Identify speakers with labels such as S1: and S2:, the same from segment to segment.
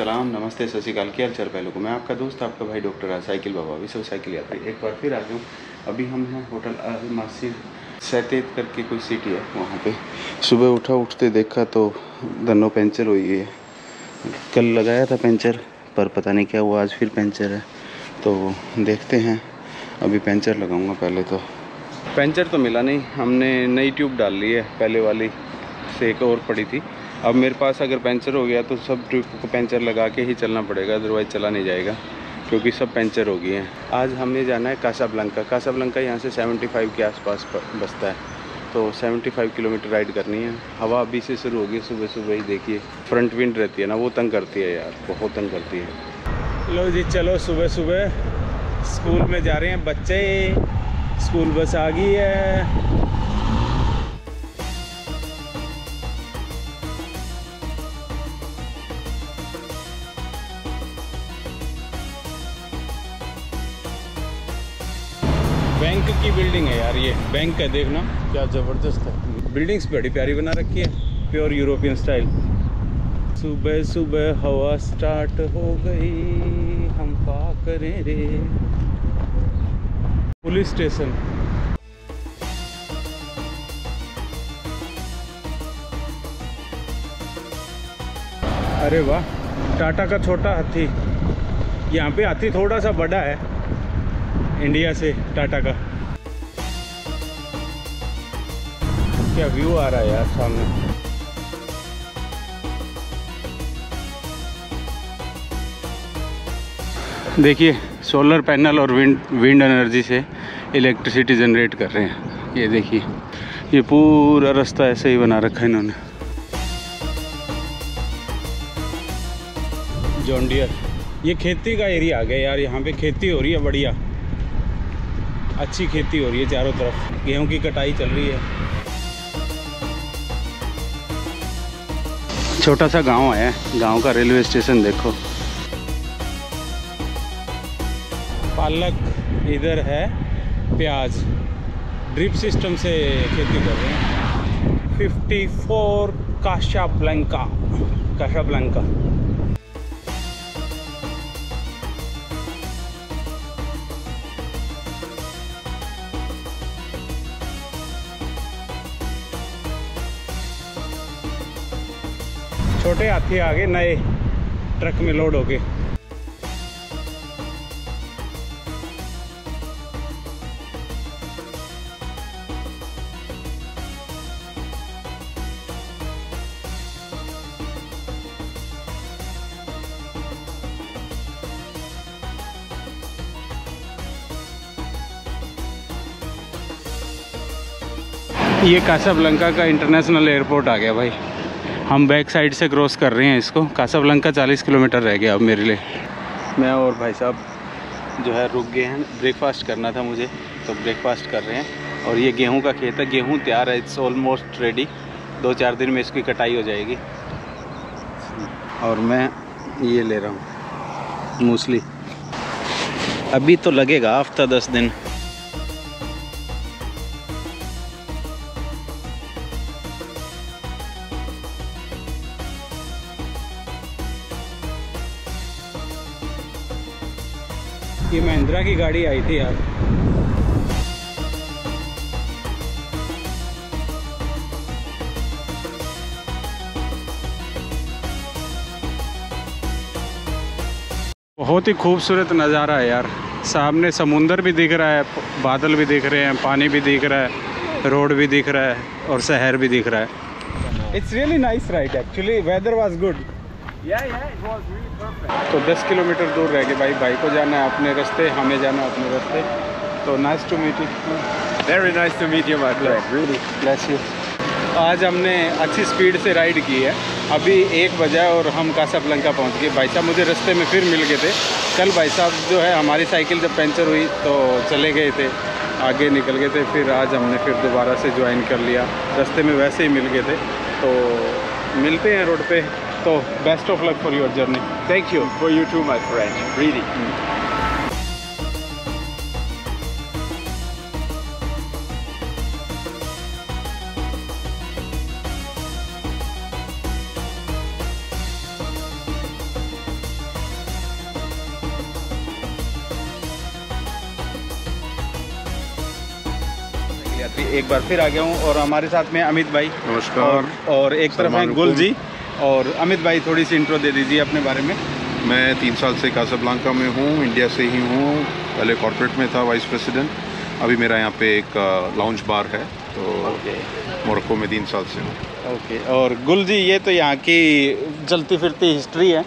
S1: सलाम, नमस्ते, सत श्रीकाल क्या चल पहले को? मैं आपका दोस्त, आपका भाई डॉक्टर साइकिल बाबा, अभी विश्व साइकिल यात्री। एक बार फिर आ गया अभी हम हैं होटल अल मासिर सैतेत करके कोई सिटी है वहाँ पे। सुबह उठा, उठते देखा तो दोनों पंचर हुई है। कल लगाया था पंचर, पर पता नहीं क्या हुआ, आज फिर पंचर है। तो देखते हैं। अभी पंचर लगाऊँगा पहले तो। पंचर तो मिला नहीं, हमने नई ट्यूब डाल ली है, पहले वाली से एक और पड़ी थी। अब मेरे पास अगर पंचर हो गया तो सब ट्रिप को पंचर लगा के ही चलना पड़ेगा अदरवाइज़ चला नहीं जाएगा, क्योंकि सब पंचर हो गए हैं। आज हमें जाना है कासाब्लंका। कासाब्लंका यहाँ से 75 के आसपास बसता है। तो 75 किलोमीटर राइड करनी है। हवा अभी से शुरू होगी सुबह सुबह ही देखिए। फ्रंट विंड रहती है ना, वो तंग करती है यार, बहुत तंग करती है। लो जी, चलो सुबह सुबह स्कूल में जा रहे हैं बच्चे। स्कूल बस आ गई है। बैंक की बिल्डिंग है यार ये। बैंक है देखना। क्या ज़बरदस्त है। बिल्डिंग्स बड़ी प्यारी बना रखी है प्योर यूरोपियन स्टाइल सुबह सुबह हवा स्टार्ट हो गई हम पा करें रे? पुलिस स्टेशन अरे वाह टाटा का छोटा हाथी। यहाँ पे हाथी थोड़ा सा बड़ा है। इंडिया से टाटा का। क्या व्यू आ रहा है यार सामने? देखिए सोलर पैनल और विंड विंड एनर्जी से इलेक्ट्रिसिटी जनरेट कर रहे हैं। ये देखिए, ये पूरा रास्ता ऐसे ही बना रखा है इन्होंने। जॉन डियर ये खेती का एरिया आ गया यार, यहाँ पे खेती हो रही है बढ़िया। अच्छी खेती हो रही है चारों तरफ़। गेहूँ की कटाई चल रही है। छोटा सा गाँव है गाँव का रेलवे स्टेशन देखो। पालक इधर है प्याज। ड्रिप सिस्टम से खेती कर रहे हैं। 54 काशा ब्लैंका काशा ब्लैंका छोटे हाथी आ गए, नए ट्रक में लोड हो गए। ये कासाब्लंका का इंटरनेशनल एयरपोर्ट आ गया भाई। हम बैक साइड से क्रॉस कर रहे हैं इसको। कासाब्लंका 40 किलोमीटर रह गया अब मेरे लिए। मैं और भाई साहब जो है रुक गए हैं। ब्रेकफास्ट करना था मुझे तो ब्रेकफास्ट कर रहे हैं। और ये गेहूँ का खेत है। गेहूँ तैयार है। इट्स ऑलमोस्ट रेडी दो चार दिन में इसकी कटाई हो जाएगी। और मैं ये ले रहा हूँ। मूसली। अभी तो लगेगा, हफ़्ता दस दिन। महिंद्रा की गाड़ी आई थी यार। बहुत ही खूबसूरत नज़ारा है यार। सामने समुंदर भी दिख रहा है बादल भी दिख रहे हैं पानी भी दिख रहा है रोड भी दिख रहा है और शहर भी दिख रहा है। It's really nice ride actually weather was good तो 10 किलोमीटर दूर रह गए भाई। भाई को जाना है अपने रास्ते हमें जाना है अपने रास्ते। तो nice to meet you
S2: Very nice to meet you, my friend.
S1: Bless you आज हमने अच्छी स्पीड से राइड की है। अभी एक बजा और हम कासाब्लंका पहुँच गए। भाई साहब मुझे रास्ते में फिर मिल गए थे। कल भाई साहब जो है हमारी साइकिल जब पंचर हुई तो चले गए थे। आगे निकल गए थे। फिर आज हमने फिर दोबारा से ज्वाइन कर लिया। रास्ते में वैसे ही मिल गए थे। तो मिलते हैं रोड पे। तो best of luck for your journey thank you
S2: for you too my friend
S1: Reedy एक बार फिर आ गया हूँ और हमारे साथ में अमित भाई
S3: नमस्कार।
S1: और, और एक तरफ़ है गुल जी और अमित भाई थोड़ी सी इंट्रो दे दीजिए अपने बारे में।
S3: मैं तीन साल से कासाब्लांका में हूँ इंडिया से ही हूँ। पहले कॉर्पोरेट में था वाइस प्रेसिडेंट अभी मेरा यहाँ पे एक लाउंज बार है तो मोरक्को में तीन साल से हूँ।
S1: ओके और गुल जी ये तो यहाँ की चलती फिरती हिस्ट्री है।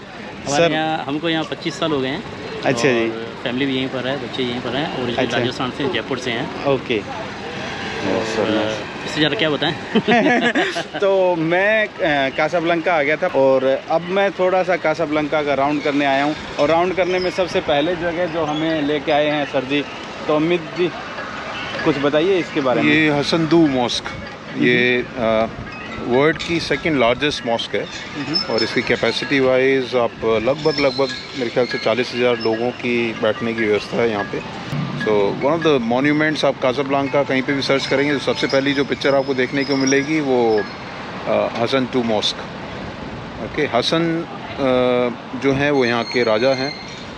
S4: सर यहाँ हमको यहाँ 25 साल हो गए हैं।
S1: अच्छा जी।
S4: फैमिली भी यहीं पर है बच्चे यहीं पर हैं और
S1: अच्छा।
S4: राजस्थान से जयपुर से हैं।
S1: ओके
S4: और इससे ज़्यादा क्या बताएँ?
S1: तो मैं कासाब्लंका आ गया था और अब मैं थोड़ा सा कासाब्लंका का राउंड करने आया हूँ और राउंड करने में सबसे पहले जगह जो हमें लेके आए हैं सर जी तो अमित जी कुछ बताइए इसके बारे में।
S3: ये हसनदू मॉस्क ये वर्ल्ड की सेकंड लार्जेस्ट मॉस्क है और इसकी कैपेसिटी वाइज आप लगभग लगभग मेरे ख्याल से चालीस हज़ार लोगों की बैठने की व्यवस्था है यहाँ पे। So one of the monuments आप काजाब्लांका कहीं पे भी सर्च करेंगे तो सबसे पहली जो पिक्चर आपको देखने को मिलेगी वो Hassan two mosque okay Hassan जो हैं वो यहाँ के राजा हैं।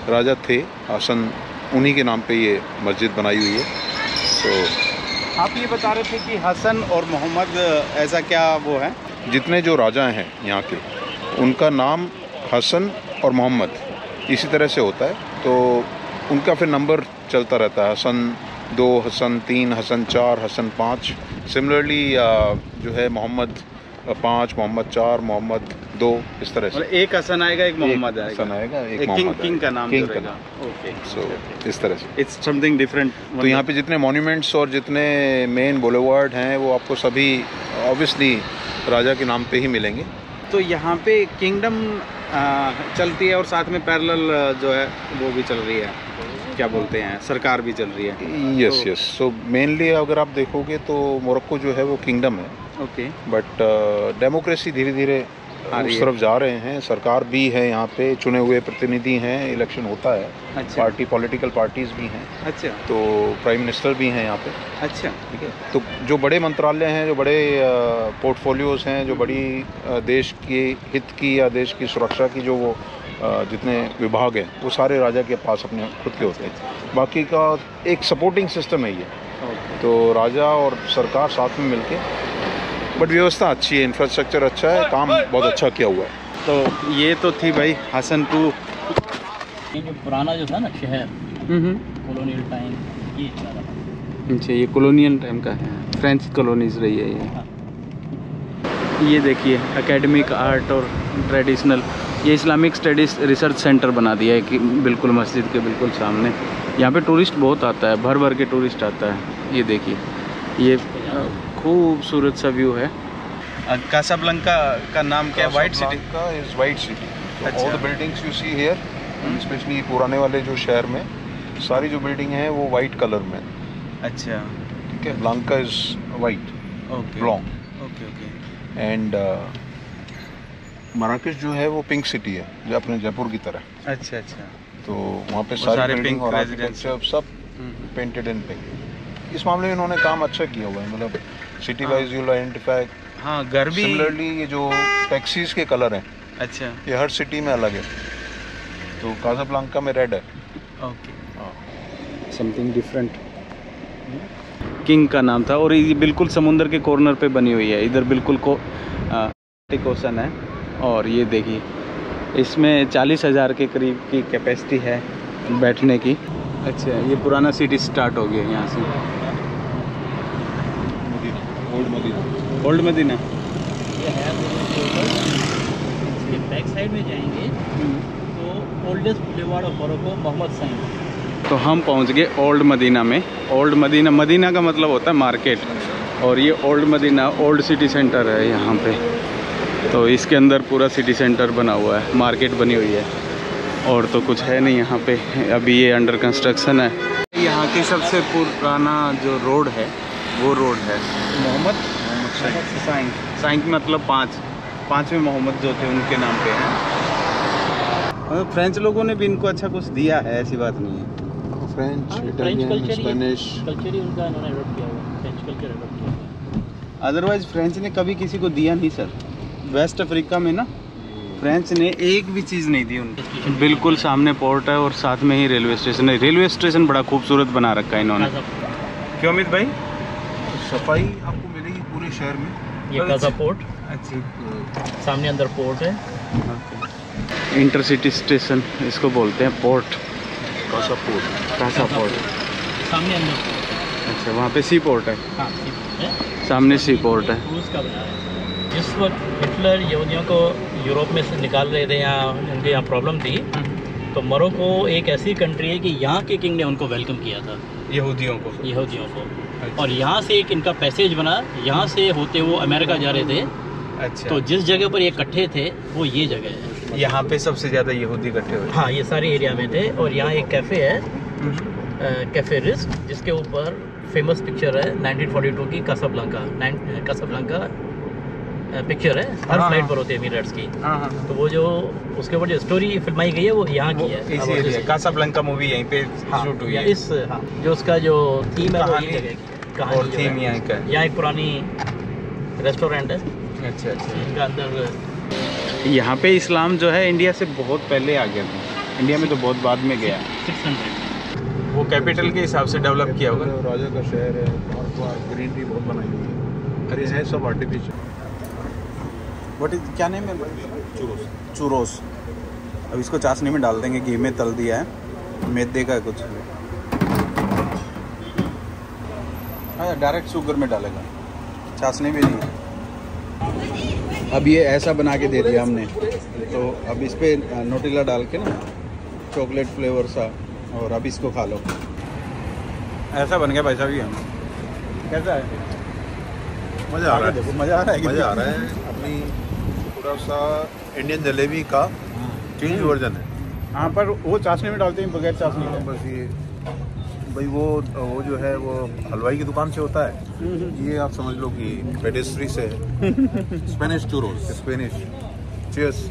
S3: राजा थे हसन उन्हीं के नाम पे ये मस्जिद बनाई हुई है। तो
S1: आप ये बता रहे थे कि हसन और मोहम्मद ऐसा क्या वो है?
S3: जितने जो राजा हैं यहाँ के उनका नाम हसन और मोहम्मद इसी तरह से होता है। तो उनका फिर नंबर चलता रहता है हसन दो हसन तीन हसन चार हसन पाँच। सिमिलरली जो है मोहम्मद पाँच मोहम्मद चार मोहम्मद दो इस तरह से।
S1: मतलब एक हसन आएगा एक मोहम्मद
S3: एक हसन
S1: आएगा
S3: आएगा एक
S1: एक किंग किंग का नाम
S3: किंग का नाम।
S1: ओके।
S3: सो इस तरह से।
S1: इट्स समथिंग डिफरेंट
S3: तो यहाँ पे जितने मॉन्यूमेंट्स और जितने मेन बुलेवार्ड हैं वो आपको सभी ऑब्वियसली राजा के नाम पे ही मिलेंगे।
S1: तो यहाँ पे किंगडम चलती है और साथ में पैरेलल जो है वो भी चल रही है। क्या बोलते हैं? सरकार भी चल रही है।
S3: यस यस सो मेनली अगर आप देखोगे तो मोरक्को जो है वो किंगडम है।
S1: ओके
S3: बट डेमोक्रेसी धीरे धीरे उस तरफ़ जा रहे हैं। सरकार भी है यहाँ पे चुने हुए प्रतिनिधि हैं इलेक्शन होता है।
S1: अच्छा।
S3: पार्टी पॉलिटिकल पार्टीज़ भी हैं।
S1: अच्छा।
S3: तो प्राइम मिनिस्टर भी हैं यहाँ पे।
S1: अच्छा।
S3: ठीक है? तो जो बड़े मंत्रालय हैं जो बड़े पोर्टफोलियोज हैं जो बड़ी देश के हित की या देश की सुरक्षा की जो वो जितने विभाग हैं वो सारे राजा के पास अपने खुद के होते हैं। बाकी का एक सपोर्टिंग सिस्टम है ये। तो राजा और सरकार साथ में मिलके बट व्यवस्था अच्छी है इंफ्रास्ट्रक्चर अच्छा है काम बहुत अच्छा किया हुआ है।
S1: तो ये तो थी भाई हसन टू।
S4: ये जो पुराना जो था ना शहर कॉलोनियल टाइम ये
S1: अच्छा ये कॉलोनियल टाइम का है फ्रेंच कॉलोनीज रही है ये। ये देखिए एकेडमिक आर्ट और ट्रेडिशनल ये इस्लामिक स्टडीज़ रिसर्च सेंटर बना दिया है कि बिल्कुल मस्जिद के बिल्कुल सामने। यहाँ पे टूरिस्ट बहुत आता है भर भर के टूरिस्ट आता है ये देखिए। ये खूबसूरत सा व्यू है। कासाब्लंका का नाम क्या है? वाइट सिटी
S3: का इज़ वाइट सिटी
S1: अच्छा।
S3: All the buildings you see here specially पुराने वाले जो शहर में सारी जो बिल्डिंग हैं वो वाइट कलर में।
S1: अच्छा।
S3: ठीक है? Blanca is white
S1: okay
S3: blanc
S1: okay okay
S3: and Marrakesh जो है वो पिंक सिटी है जो अपने जयपुर की तरह।
S1: अच्छा अच्छा।
S3: तो वहाँ पे
S1: सारे
S3: सारे बिल्डिंग और। आर्किटेक्चर सब पेंटेड इन पिंक इस मामले में इन्होंने काम अच्छा किया हुआ है मतलब सिटी वाइज यू आइडेंटिफाई
S1: हाँ घर भी
S3: सिमिलरली ये जो टैक्सीज के कलर हैं
S1: अच्छा।
S3: ये हर सिटी में अलग है। तो काजाब्लांका में रेड है।
S1: ओके। समथिंग डिफरेंट किंग का नाम था और ये बिल्कुल समुंदर के कॉर्नर पे बनी हुई है। इधर बिल्कुल को ओशन है। और ये देखिए इसमें चालीस हज़ार के करीब की कैपेसिटी है बैठने की। अच्छा ये पुराना सिटी स्टार्ट हो गया यहाँ से।
S3: ओल्ड मदीना
S1: ओल्ड मदीना
S4: ये है इसके बैक साइड में जाएँगे। तो oldest boulevard of Morocco Mohammed sign
S1: तो हम पहुँच गए ओल्ड मदीना में। ओल्ड मदीना मदीना का मतलब होता है मार्केट और ये old Medina old city centre है यहाँ पे। तो इसके अंदर पूरा सिटी सेंटर बना हुआ है। मार्केट बनी हुई है। और तो कुछ है नहीं यहाँ पे। अभी ये अंडर कंस्ट्रक्शन है। यहाँ की सबसे पुराना जो रोड है वो रोड है। मोहम्मद? मोहम्मद साइंक साइंक मतलब पाँच। पाँचवें मोहम्मद जो थे उनके नाम पे है। मतलब फ्रेंच लोगों ने भी इनको अच्छा कुछ दिया है ऐसी बात नहीं है।
S3: French
S4: French
S3: Italian Spanish.
S4: Culture ही उनका इन्होंने अडोप्ट किया हुआ फ्रेंच कल्चर अडोप्ट किया हुआ
S1: अदरवाइज़ फ्रेंच ने कभी किसी को दिया नहीं सर वेस्ट अफ्रीका में ना फ्रेंच ने एक भी चीज़ नहीं दी उनको। बिल्कुल सामने पोर्ट है और साथ में ही रेलवे स्टेशन है। रेलवे स्टेशन बड़ा खूबसूरत बना रखा है इन्होंने। क्यों अमित भाई?
S3: सफ़ाई आपको मिलेगी पूरे शहर में।
S4: ये काजा पोर्ट
S1: अच्छा
S4: सामने अंदर पोर्ट है।
S1: इंटरसिटी स्टेशन इसको बोलते हैं port
S3: Casa port
S1: Casa port
S4: सामने अंदर पोर्ट
S1: अच्छा वहाँ पे सी पोर्ट है।
S4: हाँ सी पोर्ट है।
S1: सामने सी पोर्ट है।
S4: क्रूज का बनाया है। जिस वक्त हिटलर यहूदियों को यूरोप में से निकाल रहे थे यहाँ उनके यहाँ प्रॉब्लम थी तो मोरक्को एक ऐसी कंट्री है कि यहाँ के किंग ने उनको वेलकम किया था।
S1: यहूदियों को।
S4: यहूदियों को। और यहाँ से एक इनका पैसेज बना यहाँ से होते वो अमेरिका जा रहे थे।
S1: अच्छा।
S4: तो जिस जगह पर ये इकट्ठे थे वो ये जगह है।
S1: यहाँ पे सबसे ज़्यादा यहूदी इकट्ठे हुए।
S4: हाँ ये सारे एरिया में थे और यहाँ एक कैफ़े है कैफ़े रिस्क जिसके ऊपर फ़ेमस पिक्चर है 1942 की कासाब्लांका। कासाब्लांका पिक्चर है हर
S1: हाँ,
S4: फ़्लाइट
S1: हाँ।
S4: पर होती है एमिरेट्स की।
S1: हाँ
S4: तो वो जो उसके ऊपर जो स्टोरी फिल्माई गई है वो यहाँ की है।
S1: इसी एरिया मूवी यहीं पे शूट हुई है।
S4: इस हाँ जो उसका जो थीम है वो
S1: कहानी-
S4: ये जगह की कहानी
S1: और थीम यहाँ का
S4: यहाँ एक पुरानी रेस्टोरेंट है।
S1: अच्छा अच्छा।
S4: इनका अंदर
S1: यहाँ पे इस्लाम जो है इंडिया से बहुत पहले आ गया था। इंडिया में तो बहुत बाद में गया।
S4: सिक्स हंड्रेड
S1: वो कैपिटल के हिसाब से डेवलप किया होगा।
S3: राजा का शहर है और ग्रीनरी बहुत बनाई हुई है। अरे है सब आर्टिफिशियल
S1: वट इज़ क्या नेम है?
S3: चुरोस।
S1: चूरोस। अब इसको चाशनी में डाल देंगे घी में तल दिया है। मैदे का है कुछ हाँ डायरेक्ट शुगर में डालेगा। चाशनी भी नहीं अब ये ऐसा बना के दे दिया हमने। तो अब इस पर नोटिला डाल के ना चॉकलेट फ्लेवर सा और अब इसको खा लो। ऐसा बन गया भाई साहब ये। हम कैसा है?
S3: मज़ा आ रहा है।
S1: देखो मज़ा आ रहा है
S3: मज़ा आ रहा है। अपनी थोड़ा सा इंडियन जलेबी का चेंज वर्जन है।
S1: हाँ पर वो चाशनी में डालते हैं बगैर चाशनी
S3: हाँ, बस ये भाई वो वो जो है वो हलवाई की दुकान से होता है। ये आप समझ लो कि पेडेस्ट्री से है। Spanish churros. स्पेनिश। चीयर्स